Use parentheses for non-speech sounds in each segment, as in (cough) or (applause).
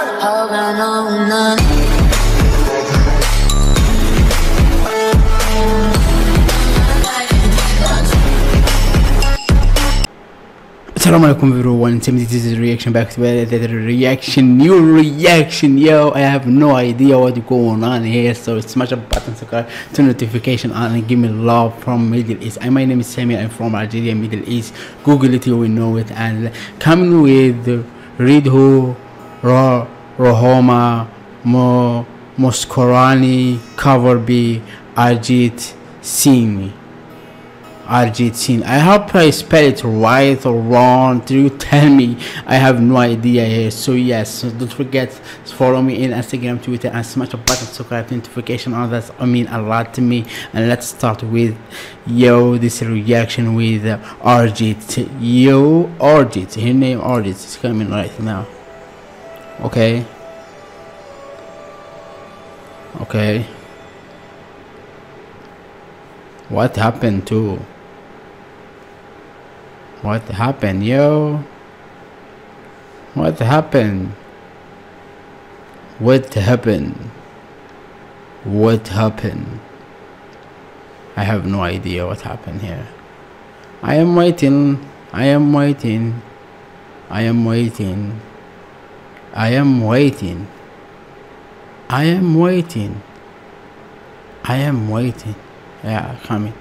None. Assalamu alaikum everyone, Timothy this is reaction back to the reaction, new reaction, yo, I have no idea what's going on here, so smash a button, subscribe, turn notification on and give me love from Middle East, and my name is Samir, I'm from Algeria, Middle East, Google it, you will know it, and coming with Ridho, Rohoma, Mo, Moskorani, Cover B, Arjit, Singh. Arjit Singh. I hope I spell it right or wrong. Do you tell me? I have no idea here. So yes, don't forget follow me in Instagram, Twitter, and smash the button subscribe notification on that. I mean a lot to me. And let's start with yo this reaction with Arjit. Yo Arjit. His name Arjit is coming right now. Okay. Okay. What happened to? What happened, yo? What happened? What happened? What happened? I have no idea what happened here. I am waiting. I am waiting. I am waiting. I am waiting. I am waiting. I am waiting. Yeah, coming.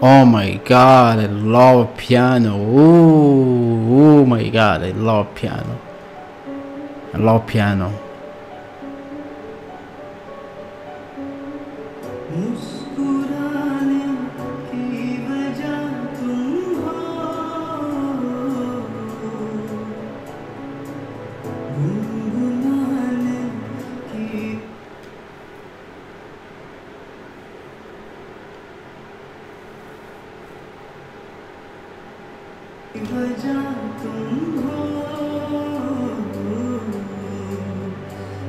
Oh my god, I love piano. Ooh, oh my god, I love piano. I love piano.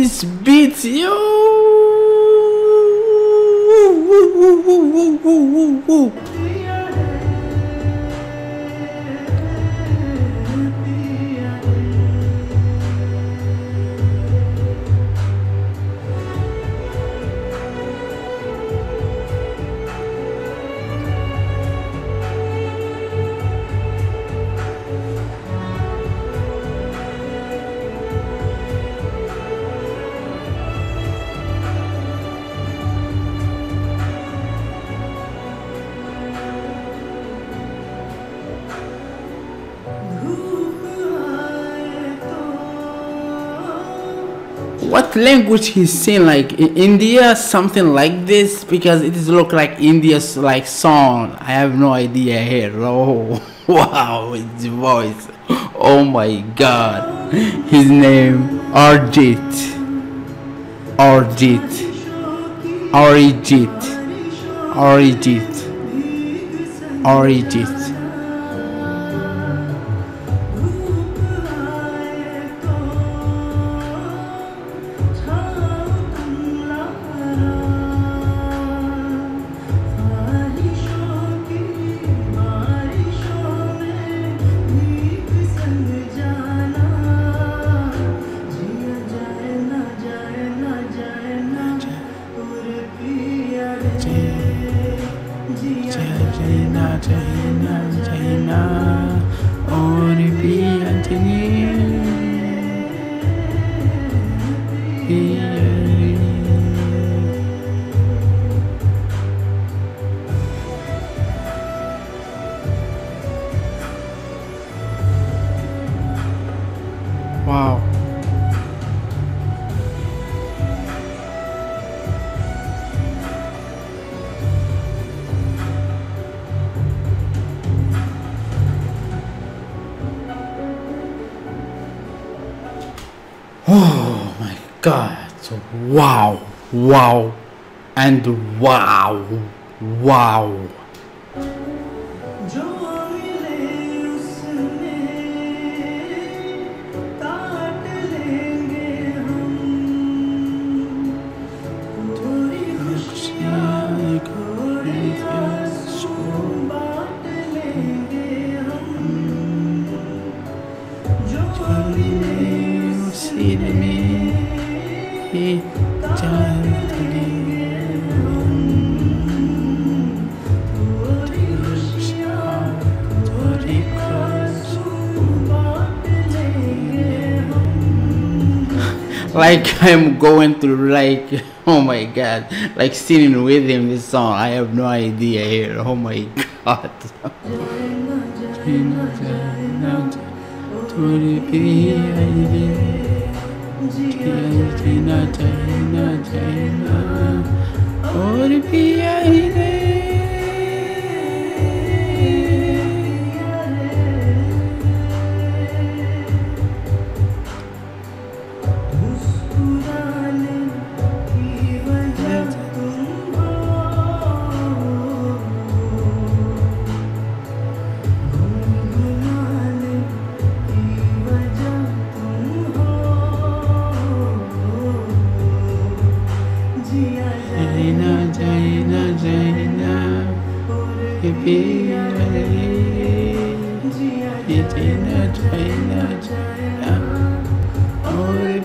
this beat, yo! Woo, woo, woo, What language he's saying? Like in India, something like this? Because it is look like India's like song. I have no idea here. (laughs) Oh, wow, his voice. Oh my God, his name Arjit. Arjit. Arjit. Arjit. Arijit. China, China, China, God, wow, wow, and wow, wow. Like I'm going through like oh my god like singing with him this song. I have no idea here. Oh my god और पिया ही China, China, China, all the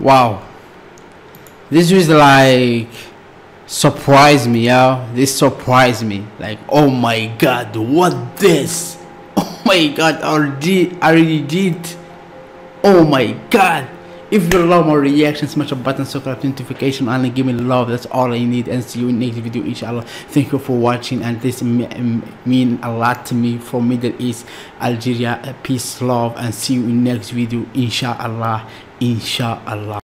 Wow. This was like surprise me, yo. This surprised me. Like, oh my god, what this? (laughs) Oh my god, already, already did. Oh my god. If you love my reaction, smash the button, subscribe, notification, and give me love. That's all I need. And see you in next video, inshallah. Thank you for watching, and this me- mean a lot to me from Middle East, Algeria. Peace, love, and see you in next video, inshallah, inshallah.